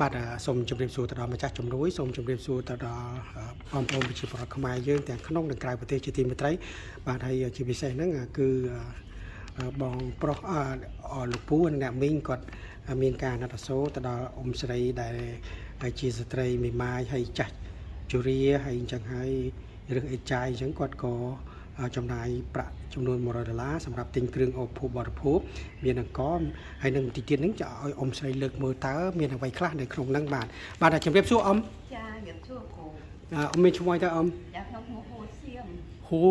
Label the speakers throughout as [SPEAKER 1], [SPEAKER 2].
[SPEAKER 1] បាទសូមជម្រាបសួរទៅដល់ម្ចាស់ជំនួយសូមជម្រាបសួរទៅដល់បងប្អូនប្រជាពលរដ្ឋខ្មែរយើងទាំងក្នុងនិងក្រៅប្រទេសជាទីមេត្រីបាទហើយជាពិសេសហ្នឹងគឺបងប្រុសលោកពូនិងអ្នកមីងគាត់មានការណាត់សូទៅដល់អ៊ំស្រីដែលជាស្ត្រីមេម៉ាយហើយចាស់ជរាហើយអញ្ចឹងហើយរឿងអេចាយអញ្ចឹងគាត់ក៏ ចំណាយប្រាក់ចំនួន100ដុល្លារសម្រាប់ទិញគ្រឿងអូភពបរិភោគមានអង្គហើយនឹងទីទៀតនឹងจะឲ្យអ៊ំស្រីលើកមើលតើមានអ្វីខ្លះនៅក្នុងហ្នឹងបាទបាទជំរាបសួរអ៊ំ
[SPEAKER 2] ចាជំរាបសួរគ្រូ
[SPEAKER 1] អ៊ំមានឈ្មោះអីតើអ៊ំ
[SPEAKER 2] ចាខ្ញុំឈ្មោះហួសៀម
[SPEAKER 1] ហួ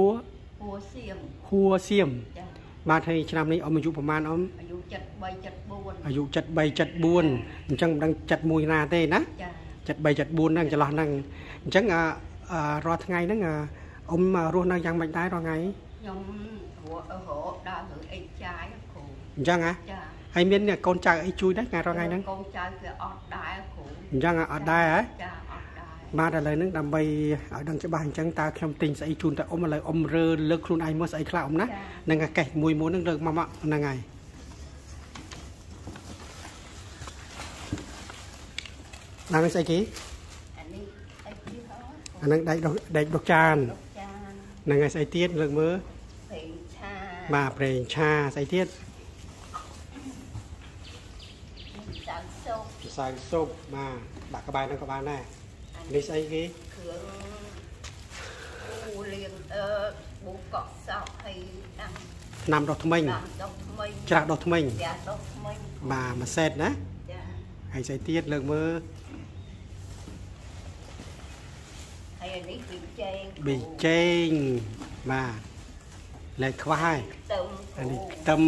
[SPEAKER 2] ហួសៀម
[SPEAKER 1] ហួសៀមចាបាទហើយឆ្នាំនេះអ៊ំអាយុប្រហែលអ៊ំ
[SPEAKER 2] អាយុ73 74
[SPEAKER 1] អាយុ73 74អញ្ចឹងមិនដឹង71ណាទេណាចា73 74ហ្នឹងចន្លោះហ្នឹងអញ្ចឹងរាល់ថ្ងៃហ្នឹង អ៊ំរស់នៅយ៉ាងម៉េចដែររាល់ថ្ងៃ
[SPEAKER 2] ខ្ញុំរស់រហូតដល់ទៅអីចាយគ្រូ
[SPEAKER 1] អញ្ចឹងហ៎ចាហើយមានកូនចៅអីជួយដែរថ្ងៃរាល់ថ្ងៃហ្នឹង
[SPEAKER 2] កូនចៅគឺអត់ដែរគ្រូ
[SPEAKER 1] អញ្ចឹងអត់ដែរហ៎
[SPEAKER 2] ចាអត់ដែរ
[SPEAKER 1] បាទឥឡូវហ្នឹងដើម្បីឲ្យដឹងច្បាស់អញ្ចឹងតើខ្ញុំទិញស្អីជូនតើអ៊ំឥឡូវអ៊ំរើលើកខ្លួនឯងមើលស្អីខ្លះអ៊ំណានឹងកេះមួយមួយហ្នឹងលើកមកមកហ្នឹងហើយឡើងស្អីគេអានេះអីគេហ៎អាហ្នឹងដែកដែកដុសចាន ហ្នឹងហើយស្អីទៀតលើកមើល
[SPEAKER 2] ប្រេងឆា
[SPEAKER 1] បាទប្រេងឆាស្អីទៀត
[SPEAKER 2] សៅស៊ុប
[SPEAKER 1] សៅស៊ុបបាទដាក់ក្បែរហ្នឹងក៏បានដែរនេះស្អីគេ
[SPEAKER 2] គ្រឿងអូលៀងអឺប៊ូកក់សក់ហើយដាំ
[SPEAKER 1] ថ្នាំដុសធ្មេញ
[SPEAKER 2] ដុសធ្មេញ
[SPEAKER 1] ច្រាស់ដុសធ្មេញ
[SPEAKER 2] ច្រាស់ដុសធ្មេញ
[SPEAKER 1] បាទមួយសេតណាចាហើយស្អីទៀតលើកមើល
[SPEAKER 2] ហើយ នេះប៊ីចេង
[SPEAKER 1] ប៊ីចេងបាទលែកខ្វះហើយ
[SPEAKER 2] ខ្ទឹម
[SPEAKER 1] អានេះខ្ទឹម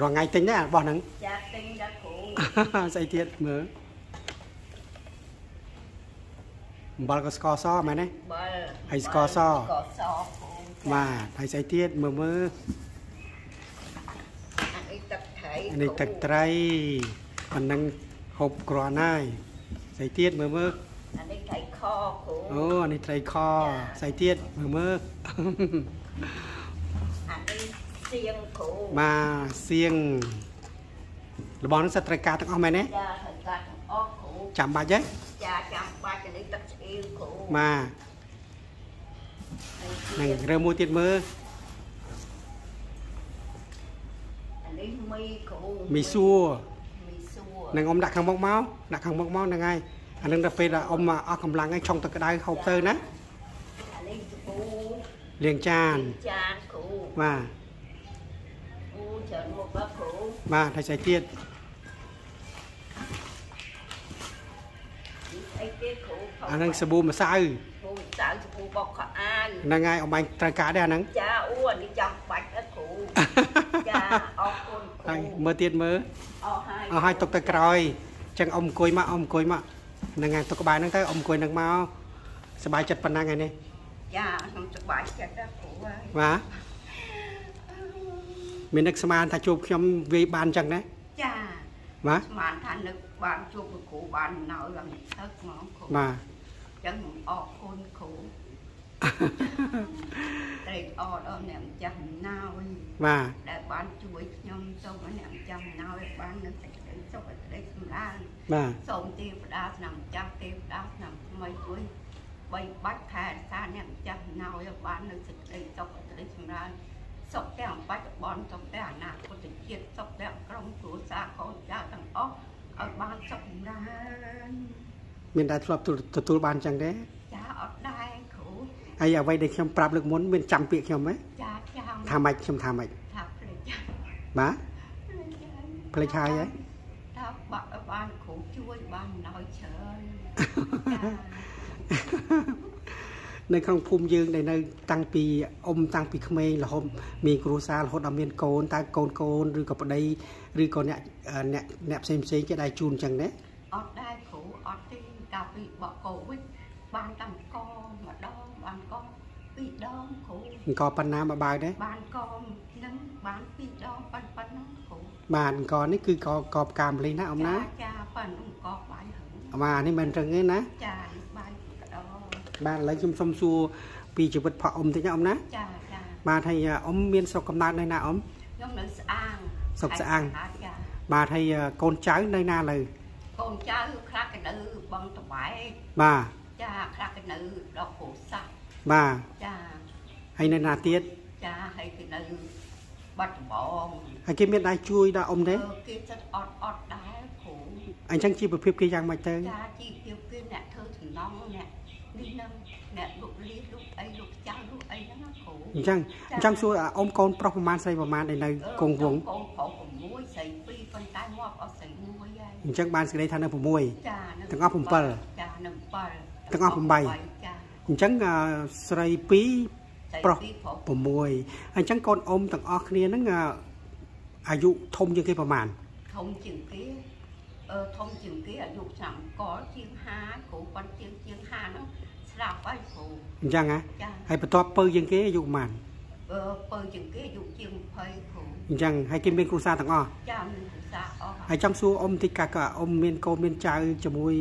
[SPEAKER 1] រងថ្ងៃទិញដែររបស់ហ្នឹង
[SPEAKER 2] ចាទិញដល់គ្រូ
[SPEAKER 1] ស្អីទៀតមើលអំបិលក៏ស្ករសមែនទេ
[SPEAKER 2] អំបិល
[SPEAKER 1] ហើយស្ករសស្ក
[SPEAKER 2] រស
[SPEAKER 1] បាទហើយស្អីទៀតមើលមើល
[SPEAKER 2] អានេះទឹកត្រី
[SPEAKER 1] អានេះទឹកត្រីអានឹងហូបគ្រាន់ហើយស្អីទៀតមើលមើល
[SPEAKER 2] អានេះត្រី ខគ្រូ
[SPEAKER 1] អូអានេះត្រីខស្អីទៀតមើលមើល
[SPEAKER 2] អានេះសៀងគ្រូ
[SPEAKER 1] បាទសៀងរបស់នឹងសិតត្រូវការទាំងអស់មែនទេ
[SPEAKER 2] ចាត្រូវការទាំងអស់គ្រូ
[SPEAKER 1] ចាំបាច់ទេ
[SPEAKER 2] ចាចាំបាច់អានេះទឹកស្អៀវគ្រូ
[SPEAKER 1] បាទនឹងរើមួយទៀតមើល
[SPEAKER 2] អានេះមីគ្រូ
[SPEAKER 1] មីសួរមីសួរនឹងអ៊ំដាក់ខាងមុខមកដាក់ខាងមុខមកហ្នឹងហើយ អានឹងដល់ពេលអ៊ំអស់កម្លាំងហើយឆុងទឹកក្តៅហូបទៅណា
[SPEAKER 2] អានេះសាប៊ូ
[SPEAKER 1] លាងចាន
[SPEAKER 2] ចានគ្រូ
[SPEAKER 1] បាទ
[SPEAKER 2] អូច្រើនមកបាទគ្រូ
[SPEAKER 1] បាទហើយស្អីទៀត
[SPEAKER 2] អីទៀតគ្រូ
[SPEAKER 1] អានឹងសាប៊ូម្សៅ
[SPEAKER 2] ប៊ូម្សៅសាប៊ូបោកខោអាវ
[SPEAKER 1] ហ្នឹងហើយអ៊ំបាញ់ត្រូវការដែរអាហ្នឹង
[SPEAKER 2] ចាអូអានេះចាំបាច់ដែរគ្រូចាអរគុណគ្រូ
[SPEAKER 1] ហើយមើលទៀតមើល
[SPEAKER 2] អស់ហើយ
[SPEAKER 1] អស់ហើយទុកទៅក្រោយចឹងអ៊ំអង្គុយមកអ៊ំអង្គុយមក ហ្នឹងហើយទុកក្បែរហ្នឹងទៅអ៊ំអង្គុយហ្នឹងមកសบายចិត្តប៉ុណ្ណឹងហើយនេះ
[SPEAKER 2] ចាខ្ញុំសบายចិត្តដែរគ្រូហើយ
[SPEAKER 1] បាទមាននឹកស្មានថាជួបខ្ញុំវាយបានចឹងណា
[SPEAKER 2] ចា
[SPEAKER 1] បាទ
[SPEAKER 2] ស្មានថានឹកបានជួបគ្រូបានណៅឡើងទឹកហ្មងគ្រូ
[SPEAKER 1] បាទ
[SPEAKER 2] ចឹងខ្ញុំអរគុណគ្រូត្រេកអរដល់អ្នកម្ចាស់ណៅ
[SPEAKER 1] បាទ
[SPEAKER 2] ដែលបានជួយខ្ញុំសូមអ្នកម្ចាស់ណៅឲ្យបាននៅសេចក្តីសុខសេច ក្តីសម្រាល
[SPEAKER 1] បាទ
[SPEAKER 2] សូមទេវតាឆ្នាំចាស់ទេវតាឆ្នាំថ្មីជួយបីបាច់ថែរក្សាអ្នកម្ចាស់ណៅឲ្យបាននៅសេចក្តីសុខសេចក្តីសម្រាលសុខទាំងបច្ចុប្បន្នសុខទាំងអនាគតជាតិសុខទាំងក្រុមគ្រួសារកូនចៅទាំងអស់ឲ្យបានសុខសម្រាល
[SPEAKER 1] មានតែធ្លាប់ទទួលបានចឹងទេ
[SPEAKER 2] ចាអត់ដែរគ្រូ
[SPEAKER 1] ហើយអ្វីដែលខ្ញុំប្រាប់លើកមុនមានចាំពាក្យខ្ញុំទេ
[SPEAKER 2] ចាចាំ
[SPEAKER 1] ថាម៉េចខ្ញុំថាម៉េច
[SPEAKER 2] ថាភ្លេច
[SPEAKER 1] បាទភ្លេចហើយហ៎
[SPEAKER 2] ថា បាក់បានគ្រូជួយបានដល់ច្រើន
[SPEAKER 1] នៅក្នុងភូមិយើងដែលនៅ តាំងពីអ៊ំតាំងពីក្មេងរហូតមានគ្រួសាររហូតដល់មានកូនតើកូនកូនឬក៏ប្តីឬក៏អ្នកអ្នកអ្នកផ្សេងផ្សេងគេដែរជូនអញ្ចឹងទេ
[SPEAKER 2] អត់ដែរគ្រូអត់ទេកាលពីបកកូវីដបានតាំងកម្ដងបានក ពីរដងគ្រូ
[SPEAKER 1] អង្គប៉ុណ្ណាមកបើដែរ
[SPEAKER 2] បានកនឹងបានពីរដងប៉ុណ្ប៉ុណ្ណាគ្រូ
[SPEAKER 1] បាទអង្គនេះគឺកកផ្កាម្លិះណាអ៊ំណា
[SPEAKER 2] ចាប៉ុណ្ណឹងអង្គបាយហឹង
[SPEAKER 1] បាទនេះមិនត្រឹងទេណា
[SPEAKER 2] ចាបាយ
[SPEAKER 1] បាទឥឡូវខ្ញុំសុំសួរពីជីវិតផកអ៊ំតិចណាអ៊ំណា
[SPEAKER 2] ចាចា
[SPEAKER 1] បាទហើយអ៊ំមានស្រុកកំណើតនៅណាអ៊ំ
[SPEAKER 2] ខ្ញុំនៅស្អាង
[SPEAKER 1] ស្រុកស្អាងបាទហើយកូនចៅនៅណាលើ
[SPEAKER 2] ចកូនចៅខ្លះក៏នៅបងតបែក
[SPEAKER 1] បាទ
[SPEAKER 2] ចាខ្លះក៏នៅដល់គ្រូសាស្ត្រ
[SPEAKER 1] បាទ
[SPEAKER 2] ចា
[SPEAKER 1] ហើយនៅណាទៀត
[SPEAKER 2] ចាហើយគេនៅបាត់ដំបង
[SPEAKER 1] ហើយគេមានដៃជួយដល់អ៊ំទេ
[SPEAKER 2] អឺគេចិត្តអត់អត់ដែរគ្រូ
[SPEAKER 1] អញ្ចឹងជីវភាពគេយ៉ាងម៉េចទៅ
[SPEAKER 2] ចាជីវភាពគឺអ្នកធ្វើសំណងអ្នកនេះនឹងអ្នកលុកលីលុកអីលុកចៅលុកអីហ្នឹងណាគ្រូ
[SPEAKER 1] អញ្ចឹងអញ្ចឹងសួរអ៊ំកូនប្រុសប្រហែលស្រីប្រហែលដែលនៅគង់វង
[SPEAKER 2] កូនប្រុស6ស្រី2ប៉ុន្តែមកអត់ស្រី1ហើយ
[SPEAKER 1] អញ្ចឹងបានសេចក្តីថានៅ6
[SPEAKER 2] ចានៅ
[SPEAKER 1] ទាំងអស់7
[SPEAKER 2] ចានៅ7
[SPEAKER 1] ទាំងអស់8
[SPEAKER 2] ចា
[SPEAKER 1] អញ្ចឹងអឺស្រី2
[SPEAKER 2] ស្រី
[SPEAKER 1] ប្រុស
[SPEAKER 2] ពីរប្រុស
[SPEAKER 1] 6អញ្ចឹងកូនអ៊ំទាំងអស់គ្នាហ្នឹងអឺអាយុធំជាងគេប្រហែល
[SPEAKER 2] ធំជាងគេអឺធំជាងគេអាយុឆ្នាំកលជាង50គ្រូប៉ុន្តែជាងជាង50ហ្នឹងស្លាប់ហើយគ្រូ
[SPEAKER 1] អញ្ចឹងហ៎
[SPEAKER 2] ចា
[SPEAKER 1] ហើយបន្ទាប់ពៅជាងគេអាយុប្រហែល
[SPEAKER 2] អឺពៅជាងគេអាយុជាង20គ្រូ
[SPEAKER 1] អញ្ចឹងហើយគេមានគ្រួសារទាំងអស់
[SPEAKER 2] ចាមានភាសាអស់
[SPEAKER 1] ហើយចង់សួរអ៊ំតិចកាក៏អ៊ំមានកូនមានចៅជាមួយ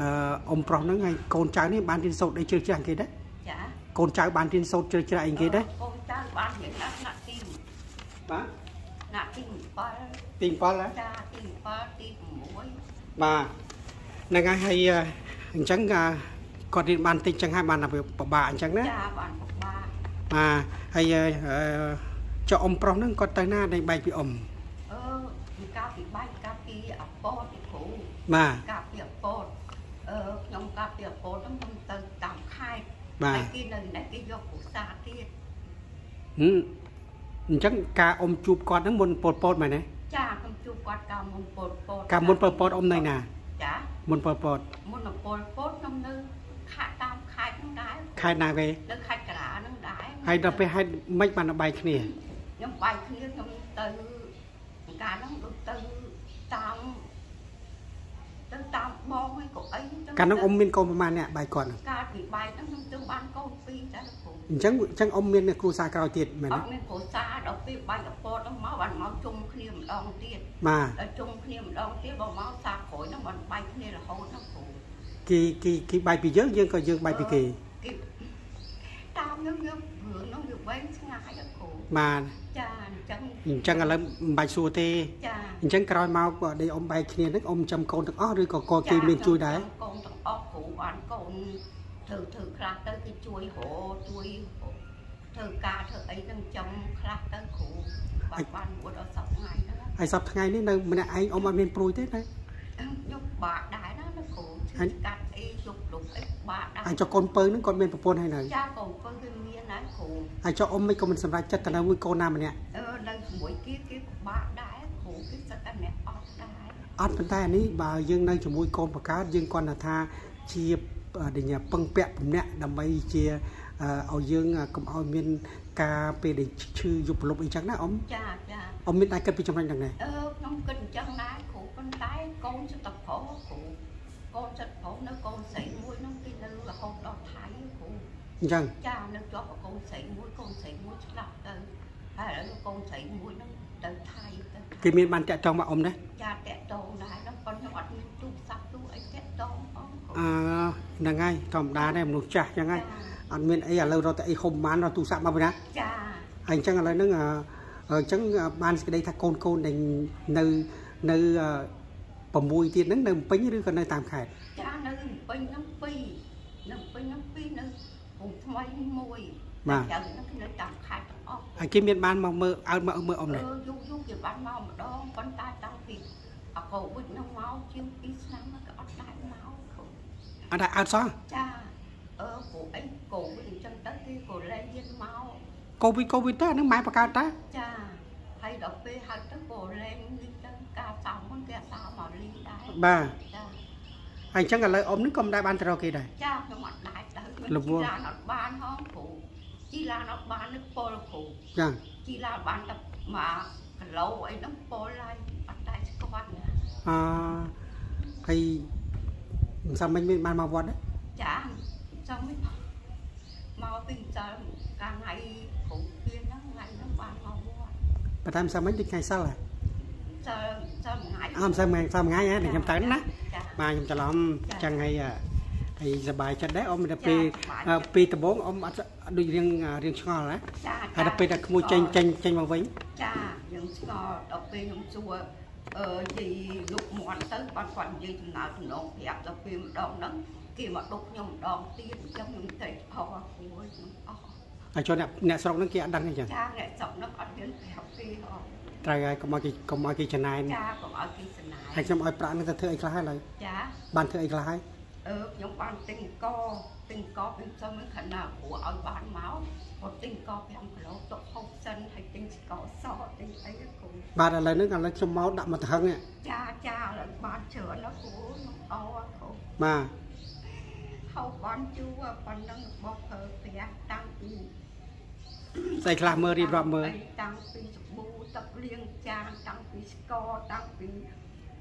[SPEAKER 1] អឺអ៊ំប្រុសហ្នឹងហើយកូនចៅនេះបានរៀនសូត្រអីជ្រៅជ្រះគេដែរ
[SPEAKER 2] ចា
[SPEAKER 1] កូនចៅបានរៀនសូត្រជ្រៅជ្រះអីគេដែរ
[SPEAKER 2] កូនចៅបានរៀនដល់ថ្នាក់ទី
[SPEAKER 1] បាទ
[SPEAKER 2] ថ្នាក់ទី7
[SPEAKER 1] ទី7ហ៎
[SPEAKER 2] ចាទី7ទី6
[SPEAKER 1] បាទហ្នឹងហើយហើយអឺអញ្ចឹងអឺគាត់រៀនបានតិចអញ្ចឹងហើយបានតែពិបាកអញ្ចឹងណា
[SPEAKER 2] ចាបានពិបាក
[SPEAKER 1] បាទហើយអឺអឺចុះអ៊ំប្រុសហ្នឹងគាត់ទៅណាដេញបែកពីអ៊ំ
[SPEAKER 2] អឺពីកាលពីបាយកាលពីអពតទីគ្រូ
[SPEAKER 1] បាទ
[SPEAKER 2] កាលពីអពតអឺ ខ្ញុំកាលពីអពតហ្នឹងខ្ញុំទៅតាមខេត្ត
[SPEAKER 1] បាទ
[SPEAKER 2] ហើយគេនៅនេះគេយកពុសាទៀត
[SPEAKER 1] ហឹមអញ្ចឹងការអ៊ំជួបគាត់ហ្នឹងមុនប៉ុលពតមែនទេ
[SPEAKER 2] ចាខ្ញុំជួបគាត់កាលមុនពលពត
[SPEAKER 1] ការមុនប៉ុលពតអ៊ំនៅណា
[SPEAKER 2] ចា
[SPEAKER 1] មុនប៉ុលពត
[SPEAKER 2] មុនដល់ពលពតខ្ញុំនៅខេត្តតាមខេត្តហ្នឹងដែរ
[SPEAKER 1] ខេត្តណាគេ
[SPEAKER 2] នៅខេត្តករាហ្នឹងដែរ
[SPEAKER 1] ហើយដល់ពេលហេតុម៉េចបានបែកគ្នា
[SPEAKER 2] ខ្ញុំបាយគ្នាខ្ញុំទៅកាលហ្នឹងដូចទៅតាម ទៅតាមបងឯងក៏អីចឹង
[SPEAKER 1] កាលនោះអ៊ំមានកូនប្រហែលអ្នកបែកគាត់ហ្នឹង
[SPEAKER 2] កាលពីបាយហ្នឹងខ្ញុំទៅបានកូនពីរដែរគ្រូ
[SPEAKER 1] អញ្ចឹងអញ្ចឹងអ៊ំមានគ្រួសារក្រោយទៀតមែន
[SPEAKER 2] អ
[SPEAKER 1] ទេ
[SPEAKER 2] ត់មានគ្រួសារដល់ពេលបាយកពតហ្នឹងមកបានមកជុំគ្នាម្ដងទៀត
[SPEAKER 1] បាទ
[SPEAKER 2] ដល់ជុំគ្នាម្ដងទៀតបើមកសាក្រោយហ្នឹងបានបាយគ្នារហូតហ្នឹងគ្រូ
[SPEAKER 1] គេគេគេបែកពីយើងយើងក៏យើងបែកពីគេ
[SPEAKER 2] គេតាមខ្ញុំយើងរឿងហ្នឹងវាវែងឆ្ងាយដល់គ្រូ
[SPEAKER 1] បាទ
[SPEAKER 2] ចាអញ្ចឹង
[SPEAKER 1] អញ្ចឹងឥឡូវមិនបាច់សួរទេ
[SPEAKER 2] ចា
[SPEAKER 1] អញ្ចឹងក្រោយមកដេកអ៊ំបែកគ្នាហ្នឹងអ៊ំចាំកូនទាំងអស់ឬក៏កូនគេមានជួយដែរ
[SPEAKER 2] កូនទាំងអស់គ្រូបានកូនធ្វើធ្វើខ្លះទៅគេជួយរជួយធ្វើការធ្វើអីហ្នឹងចំខ្លះទៅគ្រូបានបានមួយដល់សប្តាហ៍ហ្នឹង
[SPEAKER 1] ហើយសប្តាហ៍ថ្ងៃនេះនៅម្នាក់ឯងអ៊ំអត់មានព្រួយទេណា
[SPEAKER 2] យកបាក់ដែរណាលោកគ្រូ
[SPEAKER 1] ហើ
[SPEAKER 2] ជួយយកាត់អីជប់លុបអីបាក់ដែរ
[SPEAKER 1] ហើយចុះកូនពៅហ្នឹងគាត់មានប្រពន្ធហើយនៅ
[SPEAKER 2] ចាកូនពៅវាមានដែរ គ្រូ
[SPEAKER 1] ហើយចុះអ៊ំមិនក៏មិនសម្រេចចិត្តទៅនៅមួយកូនណាម្នាក់
[SPEAKER 2] អឺនៅជាមួយគេគេពិបាកដែរគ្រូគេសិតតែអ្នកអត់ដែរ
[SPEAKER 1] អត់ប៉ុន្តែអានេះបើយើងនៅជាមួយកូនបកើតយើងគាត់ថាជាដេញពឹងពាក់ពំនាក់ដើម្បីជាឲ្យយើងកុំឲ្យមានការពេលដែលឈឺយុបលុបអីចឹងណាអ៊ំ
[SPEAKER 2] ចាចា
[SPEAKER 1] អ៊ំមានតែគិតពីចំណុចហ្នឹងដែរ
[SPEAKER 2] អឺខ្ញុំគិតអញ្ចឹងដែរគ្រូប៉ុន្តែកូនចិត្តតែប្រុសគ្រូកូនចិត្តប្រុសនៅកូនស្រីមួយហ្នឹងគេនៅរហូតដល់ថៃគ្រូ
[SPEAKER 1] អញ្ចឹង
[SPEAKER 2] ចានៅជាប់กับកូនស្រីមួយកូនស្រីមួយឆ្លាប់ទៅហើយឥឡូវកូនស្រីមួយហ្នឹងទៅថៃទៅ
[SPEAKER 1] គេមានបានតាក់ទងមកអ៊ំដែរ
[SPEAKER 2] ចាតាក់តងដែរហ្នឹងប៉ុន្តែខ្ញុំអត់មានទូរស័ព្ទទូអីតាក់តងផងគ្រូ
[SPEAKER 1] អឺហ្នឹងហើយធម្មតាដែរមនុស្សចាស់ចឹងហើយអត់មានអីឥឡូវរត់តែអីហុំបានរត់ទូរស័ព្ទមកវិញណា
[SPEAKER 2] ចា
[SPEAKER 1] ហើយអញ្ចឹងឥឡូវហ្នឹងអឺអញ្ចឹងបានសេចក្តីថាកូនកូនដែលនៅនៅ6ទៀតហ្នឹងនៅពេញឬក៏នៅតាមខេត្ត
[SPEAKER 2] ចានៅពេញហ្នឹងពីរនៅពេញហ្នឹង ពីរនៅភូមិថ្មីមួយចៅហ្នឹងគឺនៅតាមខេត្តទាំងអស់
[SPEAKER 1] ហើយគេមានបានមកមើលអើមកមើលអ៊ំ
[SPEAKER 2] អឺ
[SPEAKER 1] ដែរ
[SPEAKER 2] យូរយូរគេបានមកម្ដងប៉ុន្តែតាំងពីអកូវិចហ្នឹងមកជាង2ឆ្នាំហ្នឹងក៏អត់ដែរមកគ្រូ
[SPEAKER 1] អត់ដែរអត់សោះ
[SPEAKER 2] ចាអឺព្រោះអីកូវិចអញ្ចឹងទៅគេក៏លែងយានមក
[SPEAKER 1] កូវីដកូវីដទៅអាហ្នឹងម៉ែបង្កើតតា
[SPEAKER 2] ចាហើយដល់ពេលហៅទៅក៏លែងលីទៅការសោមុនគេអត់សោមកលីដែរ
[SPEAKER 1] បាទ
[SPEAKER 2] ចា
[SPEAKER 1] ហើយអញ្ចឹងឥឡូវអ៊ំហ្នឹងក៏មិនដែរបានទៅរកគេដែរ
[SPEAKER 2] ចាខ្ញុំអត់ដែរទៅ
[SPEAKER 1] លោក
[SPEAKER 2] ជីឡានអត់បានហងគ្រូជីឡានអត់បាននឹកពលគ្រូ
[SPEAKER 1] ចា
[SPEAKER 2] ជីឡានបានតែមកគីឡូអីហ្នឹងពលហើយអត់ដែរស្គាល់ណា
[SPEAKER 1] អឺហើយមិនសមមិញមានបានមកវត្តដែរ
[SPEAKER 2] ចាចង់មិនមកពីចើកាលថ្ងៃគ្រូពៀនហ្នឹងថ្ងៃហ្នឹងបានមកវត្ត
[SPEAKER 1] ប៉ុន្តែមិនសមមិញដូចថ្ងៃសិលហ៎
[SPEAKER 2] ចើចើថ្ងៃ
[SPEAKER 1] អើមិនសមថ្ងៃសមថ្ងៃហ៎ខ្ញុំទៅណា
[SPEAKER 2] ចា
[SPEAKER 1] បាទខ្ញុំច្រឡំ
[SPEAKER 2] ចា
[SPEAKER 1] ចឹងហើយអ่ะ ហើយសប្បាយចិត្តដែរអ៊ំដល់ពេល
[SPEAKER 2] ចាសប្បាយ
[SPEAKER 1] អឺពេលដំបូងអ៊ំអត់ដូចរៀងរៀងឆ្ងល់ណា
[SPEAKER 2] ចា
[SPEAKER 1] ហើយដល់ពេលតែក្មួយចេញចេញចេញមកវិញ
[SPEAKER 2] ចាយើងស្គាល់ដល់ពេលខ្ញុំសួរអឺនិយាយលុកមាត់ទៅបានគាត់និយាយដំណើរដំណងប្រាប់ដល់ពេលម្ដងហ្នឹងគេមកដុកខ្ញុំម្ដងទៀតអញ្ចឹងខ្ញុំត្រេកអរគួរខ្ញុំអស់
[SPEAKER 1] ហើយចូលអ្នកអ្នកស្រុកហ្នឹងគេអត់ដឹងទេចឹង
[SPEAKER 2] ចាអ្នកស្រុកហ្នឹងអត់មានប្រាប់គេអស់
[SPEAKER 1] ត្រូវហើយកុំឲ្យគេកុំឲ្យគេចំណាយ
[SPEAKER 2] ចាកុំឲ្យគេស្នា
[SPEAKER 1] ហើយខ្ញុំឲ្យប្រាក់ហ្នឹងទៅធ្វើអីខ្លះហើយឡើយ
[SPEAKER 2] ចា
[SPEAKER 1] បានធ្វើអីខ្លះហើយ
[SPEAKER 2] អឺខ្ញុំបានទិញកទិញកពីផ្សំខណៈព្រោះឲ្យបានមកគាត់ទិញក5គីឡូទុក60សិនហើយទិញស្ករសទិញអីហ្នឹងគូ
[SPEAKER 1] បាទឥឡូវហ្នឹងឥឡូវខ្ញុំមកដាក់មកទៅហឹងនេះ
[SPEAKER 2] ចាចាឥឡូវបានច្រើនណាស់គូខ្ញុំអរគូ
[SPEAKER 1] បាទ
[SPEAKER 2] ហៅបានជួប៉ុណ្ណឹងរបស់ប្រើប្រាស់តាំងពី
[SPEAKER 1] ស្អីខ្លះមើលរៀបរាប់មើល
[SPEAKER 2] តាំងពីសាប៊ូទឹកលាងចានតាំងពីស្ករតាំងពី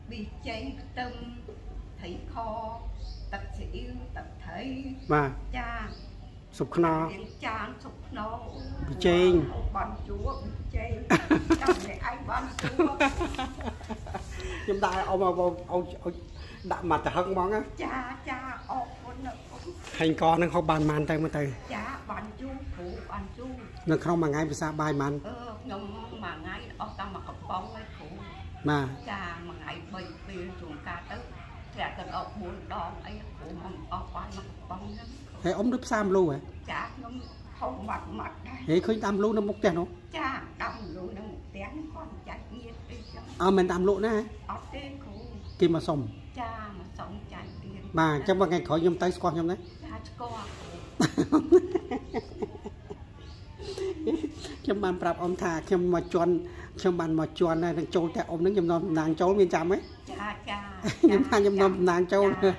[SPEAKER 2] ប៊ីចេងខ្ទឹមត្រីខ ទឹកស៊ីអ៊ីវទឹកត្រី
[SPEAKER 1] បាទ
[SPEAKER 2] ចា
[SPEAKER 1] សុបខ្នុរ
[SPEAKER 2] លាងចានសុកខ្នោ
[SPEAKER 1] ប៊ីចេង
[SPEAKER 2] បានជួបប៊ីចេងចាំតែឯងបានជួប
[SPEAKER 1] ខ្ញុំដាក់ឲ្យអ៊ំឲ្យឲ្យឲ្យដាក់មកទៅហឹងហ្មងណា
[SPEAKER 2] ចាចាអរគុណណាស់អូន
[SPEAKER 1] ហើយកហ្នឹងហូបបានប៉ុន្មានទៅមើលទៅ
[SPEAKER 2] ចាបានជួបគ្រូបានជួប
[SPEAKER 1] នៅក្នុងមួយថ្ងៃភាសាបាយប៉ុន្មាន
[SPEAKER 2] អឺខ្ញុំមួយថ្ងៃអស់តែមួយកំប៉ុងឯងគ្រូ
[SPEAKER 1] បាទ
[SPEAKER 2] ចាមួយថ្ងៃ3ពេលជួនកាលទៅ ធ្លាក់ទៅអស់4ដងអីគ្រូមកអស់បានមួយកំប៉ុងហ្នឹង
[SPEAKER 1] ហើយអ៊ំដូចផ្សារមលូហ៎
[SPEAKER 2] ចាខ្ញុំហូបបាត់ម៉ាត់ដែរ
[SPEAKER 1] ហេឃើញតាមលូនៅមុខផ្ទះនោះ
[SPEAKER 2] ចាដាំលូនឹងផ្ទះនេះគាត់ចាច់ទៀតអីចឹង
[SPEAKER 1] អើមិនតាមលក់ណា
[SPEAKER 2] អត់ទេគ្រូ
[SPEAKER 1] គេមកសុំ
[SPEAKER 2] ចាមកសុំចាច់ទៀត
[SPEAKER 1] បាទអញ្ចឹងមកថ្ងៃក្រោយខ្ញុំទៅស្គាល់ខ្ញុំណា
[SPEAKER 2] ចាស្គាល់គ្រូ
[SPEAKER 1] ខ្ញុំបានប្រាប់អ៊ំថាខ្ញុំមកជន់ខ្ញុំបានមកជន់ហើយនឹងចូលតែអ៊ំនឹងខ្ញុំនាំតំណាងចូលមានចាំទេ
[SPEAKER 2] ចាចា
[SPEAKER 1] ខ្ញុំថាខ្ញុំនាំតំណាងចូល
[SPEAKER 2] ចា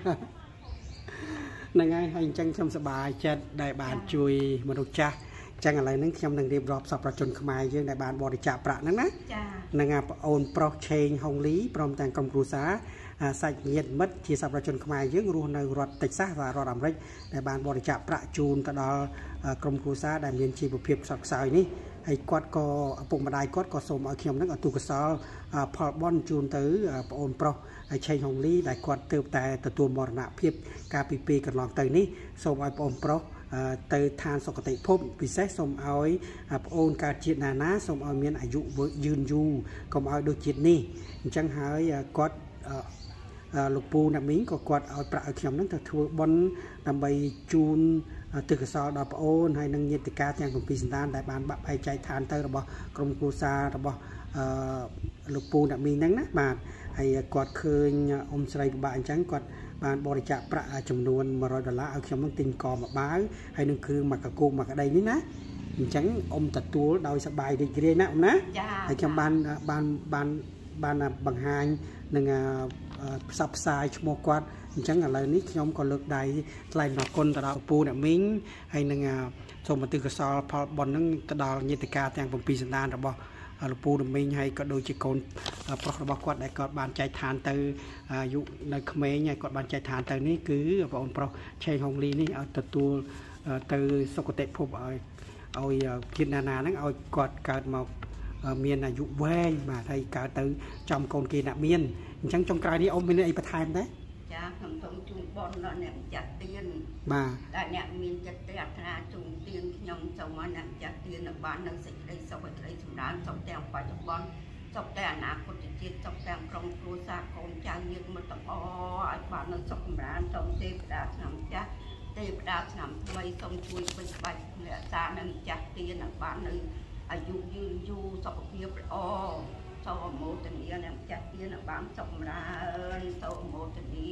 [SPEAKER 1] ហ្នឹងហើយហើយអញ្ចឹងខ្ញុំសប្បាយចិត្តដែលបានជួយមនុស្សចាស់អញ្ចឹងឥឡូវហ្នឹងខ្ញុំនឹងរៀបរាប់សពប្រជាជនខ្មែរយើងដែលបានបរិច្ចាគប្រាក់ហ្នឹងណា
[SPEAKER 2] ចា
[SPEAKER 1] នឹងអាប្អូនប្រុសឆេងហុងលីព្រមទាំងក្រុមគ្រួសារអាសាច់ញាតិមិត្តជាសប្បុរសជនខ្មែរយើងរស់នៅរដ្ឋតិចសាសសហរដ្ឋអាមេរិកដែលបានបរិច្ចាគប្រាក់ជូនទៅដល់អឺក្រុមគ្រួសារដែលមានជីវភាពខ្សត់ខ្សោយនេះ ហើយគាត់ក៏ឪពុកម្ដាយគាត់ក៏សូមឲ្យខ្ញុំនឹងអទុកសលអឺផលបន់ជូនទៅអឺប្អូនប្រុសហើយឆេងហុងលីដែលគាត់ទើបតែទទួលមរណភាពកាលពីពេលកន្លងទៅនេះសូមឲ្យប្អូនប្រុសអឺទៅឋានសុគតិភពពិសេសសូមឲ្យប្អូនកើតជាតិណាណាសូមឲ្យមានអាយុយឺនយូរកុំឲ្យដូចជាតិនេះអញ្ចឹងហើយគាត់អឺអឺលោកពូណាមីងក៏គាត់ឲ្យប្រាក់ឲ្យខ្ញុំហ្នឹងទៅធ្វើបុណ្យដើម្បីជូន ទិសកសលដល់ប្អូនហើយនឹងញាតិកាទាំង7សន្តានដែលបានបាក់បែកចែកឋានទៅរបស់ក្រុមគ្រួសាររបស់អឺលោកពូណាមីងហ្នឹងណាបាទហើយគាត់ឃើញអ៊ំស្រីពិបាកអញ្ចឹងគាត់បានបរិច្ចាគប្រាក់ចំនួន100ដុល្លារឲ្យខ្ញុំនឹងទិញកមកបាវហើយនឹងគ្រឿងមកកកូកមកក្តីនេះណាអញ្ចឹងអ៊ំទទួលដោយសប្បាយរីករាយណាអ៊ំណា
[SPEAKER 2] ចា
[SPEAKER 1] ហើយខ្ញុំបានបានបានបានបង្ហាញនឹងអឺ ផ្សព្វផ្សាយឈ្មោះគាត់អញ្ចឹងឥឡូវនេះខ្ញុំក៏លើកដៃថ្លែងអំណរគុណទៅដល់ពូអ្នកមីងហើយនឹងអឺសូមបន្ទិកសលផលបុណ្យនឹងទៅដល់ញាតិកាទាំង7សន្តានរបស់លោកពូរមីងហើយក៏ដូចជាកូនប្រុសរបស់គាត់ដែលគាត់បានចែកឋានទៅអាយុនៅក្មេងហើយគាត់បានចែកឋានទៅនេះគឺបងអូនប្រុសឆេងហុងលីនេះឲ្យទទួលទៅសុគតិភពឲ្យឲ្យជាតិណានាហ្នឹងឲ្យគាត់កើតមក មានអាយុវែងបាទហើយកើតទៅចំកូនគេអ្នកមានអញ្ចឹងចុងក្រោយនេះអ៊ំមានអីបន្ថែមដែរ
[SPEAKER 2] ចាខ្ញុំសូមជូនបុណ្យដល់អ្នកម្ចាស់ទៀន
[SPEAKER 1] បាទ
[SPEAKER 2] ដែលអ្នកមានចិត្តប្រាថ្នាជូនទៀនខ្ញុំសូមឲ្យអ្នកម្ចាស់ទៀននៅបាននៅសេចក្តីសុខសេចក្តីចម្រើនសុខទាំងបច្ចុប្បន្នសុខទាំងអនាគតជាតិសុខទាំងក្រុមគ្រួសារកូនចៅញាតិមិត្តទាំងអស់ឲ្យបាននៅសុខចម្រើនសូមទេវតាឆ្នាំចាស់ទេវតាឆ្នាំថ្មីសូមជួយពេញបាច់រក្សានៅម្ចាស់ទៀនឲ្យបាននៅ អាយុយឺនយូរសុខភាពល្អសូមអមោទនាអ្នកម្ចាស់ទៀនឲ្យបានសុខចម្រើនសូមអមោទនា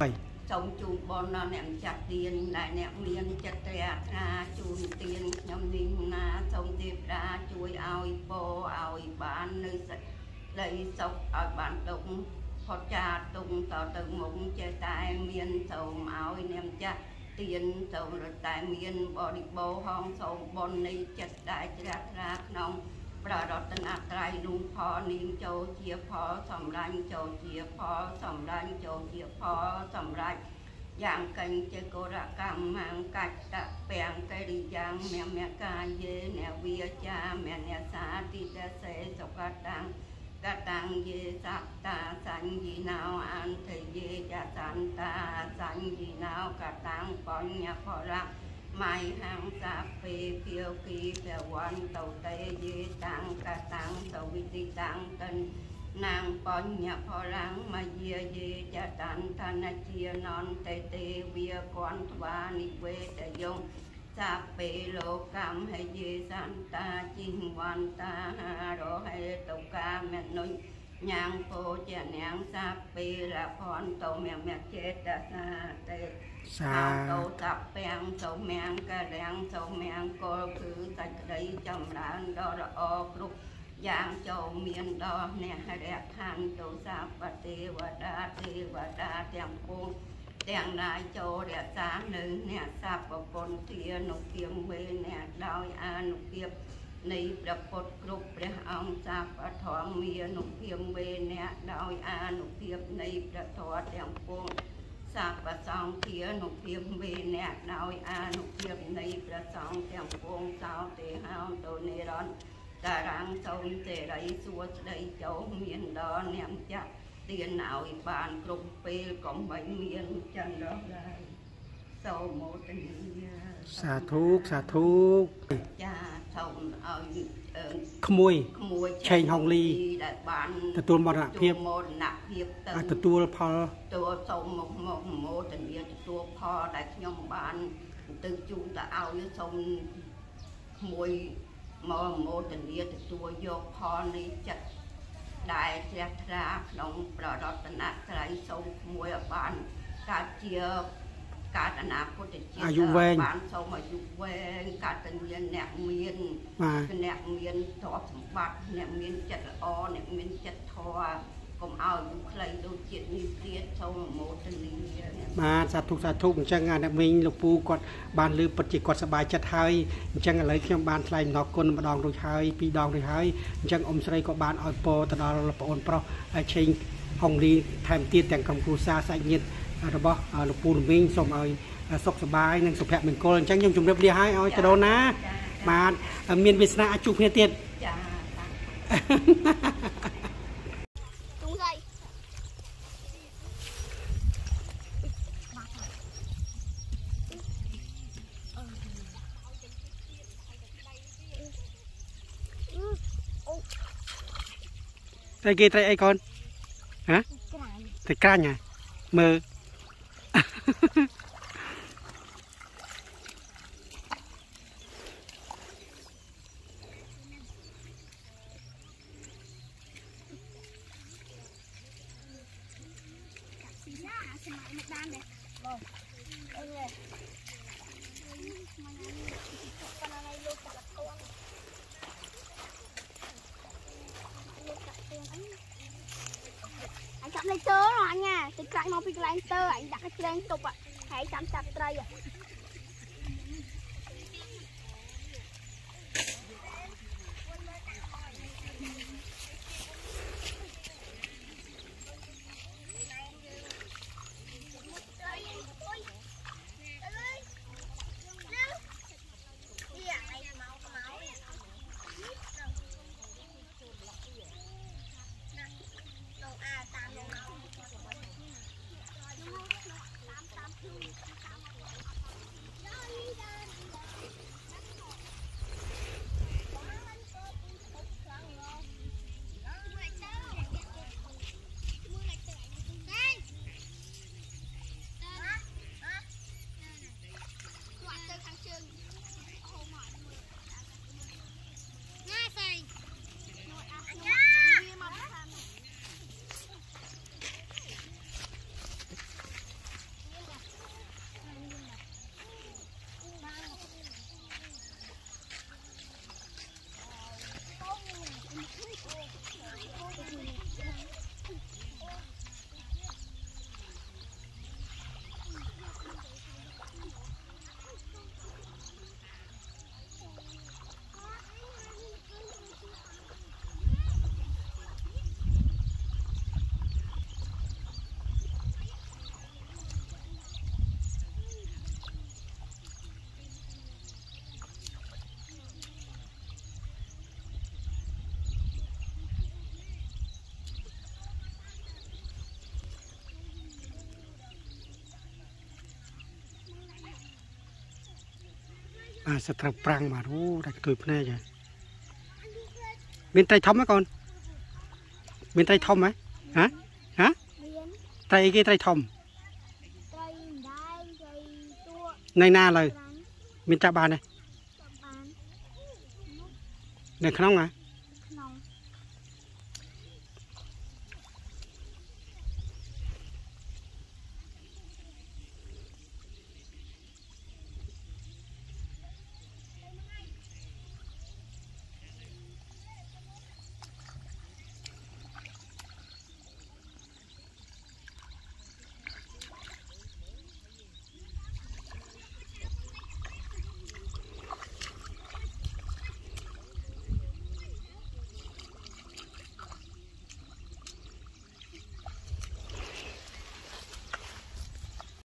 [SPEAKER 1] បាយ
[SPEAKER 2] សូមជូនបនដល់អ្នកម្ចាស់ទៀនដែលអ្នកមានចិត្តត្រាថ្នាជូនទៀនខ្ញុំនេះណាសូមទេវតាជួយឲ្យពរឲ្យបាននៅសេចក្តីសុខឲ្យបានទុកផុតចាកទុកតទៅមុខចេះតែមានសូមឲ្យអ្នកម្ចាស់ ទៀនសូមរត់តែមានបរិបូរហងសូមបននៃចិត្តដែលជ្រះថ្លាក្នុងប្ររតនត្រ័យនោះផលនាងចូលជាផលសម្លាញ់ចូលជាផលសម្លាញ់ចូលជាផលសម្រាប់យ៉ាងកញ្ចេកុរកម្មងកាច់តពាំងកិរិយ៉ាងមមកាយេនវិចាមនសាទិតសេសុកតាំង កតាំងយេសត្តាសញ្ញីណោអន្តយេចសន្តាសញ្ញីណោកតាំងបញ្ញផលៈ Mai hang sa phê phiêu kỳ phê quan tàu tê dê tăng ca tăng tàu vi ti tăng tân នាងបញ្ញផលាំងមយាយេចតន្តនជានន្តេទេវាគន្ធវានិវេតយង សាពេលោកម្មហេយេសន្តាជីវន្តារោហេតុកាមនុញញាងពោជានាងសាពេលភន្តមមចេតសាទេ
[SPEAKER 1] សា
[SPEAKER 2] តោតពាំងសូមៀងកលាំងសូមៀងគល់គឺសេចក្តីចម្រើនដ៏ល្អគ្រប់យ៉ាងចូលមានដល់អ្នករកខានទុសាបទេវតាទេវតាទាំងពួង ទាំងឡាយចូលរក្សានៅអ្នកសัพពន្ធានុភាពវេអ្នកដោយអានុភាពនៃព្រះពុទ្ធគ្រប់ព្រះអង្គសពធម្មមាននុភាពវេអ្នកដោយអានុភាពនៃព្រះធម៌ទាំងពួងសាបសង្ឃានុភាពវេអ្នកដោយអានុភាពនៃព្រះសង្ឃទាំងពួងសោទេហោទៅនិរន្តរ៍តារាងសូមសេរីសួស្តីចូលមានដល់អ្នកចាក់ ទៀនឲ្យបានគ្រប់ពេលកុំបាញ់មានចន្ទរដែរសូមមោទនី
[SPEAKER 1] សាធុសាធុ
[SPEAKER 2] ចាសូមឲ្យអឺ
[SPEAKER 1] ក្មួយ
[SPEAKER 2] ក្មួយ
[SPEAKER 1] ឆេងហុងលី
[SPEAKER 2] ដែលបាន
[SPEAKER 1] ទទួលមរណភាព
[SPEAKER 2] មរណភាពទៅ
[SPEAKER 1] អាចទទួលផល
[SPEAKER 2] ទទួលសូមមកមកមោទនាទទួលផលដែលខ្ញុំបានទៅជូនទៅឲ្យសូមក្មួយមកមោទនាទទួលយកផលនៃចិត្ត ដែលជ្រះថ្លាក្នុងប្ររតនត្រ័យសូមក្មួយឲ្យបានកើតជាកើតអនាគតជាតិ
[SPEAKER 1] អាយុវែង
[SPEAKER 2] បានសូមអាយុវែងកើតទៅមានអ្នកមាន
[SPEAKER 1] បាទ
[SPEAKER 2] អ្នកមានទ្រព្យសម្បត្តិអ្នកមានចិត្តល្អអ្នកមានចិត្តធម៌កុំ ឲ្យយុខ្លីដូចជាតិនេះទៀតសូមអនុមោទនាអ្នក
[SPEAKER 1] បាទសាធុសាធុអញ្ចឹងអាអ្នកមីងលោកពូគាត់បានលើពិតជាគាត់សប្បាយចិត្តហើយអញ្ចឹងឥឡូវខ្ញុំបានថ្លែងអំណរគុណម្ដងរួចហើយពីរដងរួចហើយអញ្ចឹងអ៊ំស្រីក៏បានឲ្យពរទៅដល់ប្អូនប្រុសហើយឆេងហុងលីថែមទៀតទាំងក្រុមគ្រួសារសាច់ញាតិរបស់លោកពូលោកមីងសូមឲ្យសុខសប្បាយនិងសុភមង្គលអញ្ចឹងខ្ញុំជម្រាបលាឲ្យឲ្យទៅដូនណាបាទមានវាសនាអាចជួបគ្នាទៀត
[SPEAKER 2] ចា
[SPEAKER 1] ត្រីគេត្រីអីកូនហ៎
[SPEAKER 3] cái này
[SPEAKER 1] ត្រីក្រាញ់ហ៎មើល
[SPEAKER 3] anh nha. Từ cái mau bị lên tơ anh đặt cái trên tục ạ. Hãy chậm chặt đây ạ.
[SPEAKER 1] À, បា ទសត្រូវប្រាំងបាទអូតែខ្ទួយភ្នែកហ៎មានត្រីធំហ្នឹងកូនមានត្រីធំហ៎ហ៎ហ៎
[SPEAKER 3] មាន
[SPEAKER 1] ត្រីអីគេត្រីធំ
[SPEAKER 3] ត្រីម្ដែងត្រីទួ
[SPEAKER 1] នៅណាលើ
[SPEAKER 3] ប្រាំង
[SPEAKER 1] មានចាប់បានទេ
[SPEAKER 3] ចាប់បាន
[SPEAKER 1] នៅក្នុងហ៎
[SPEAKER 3] អ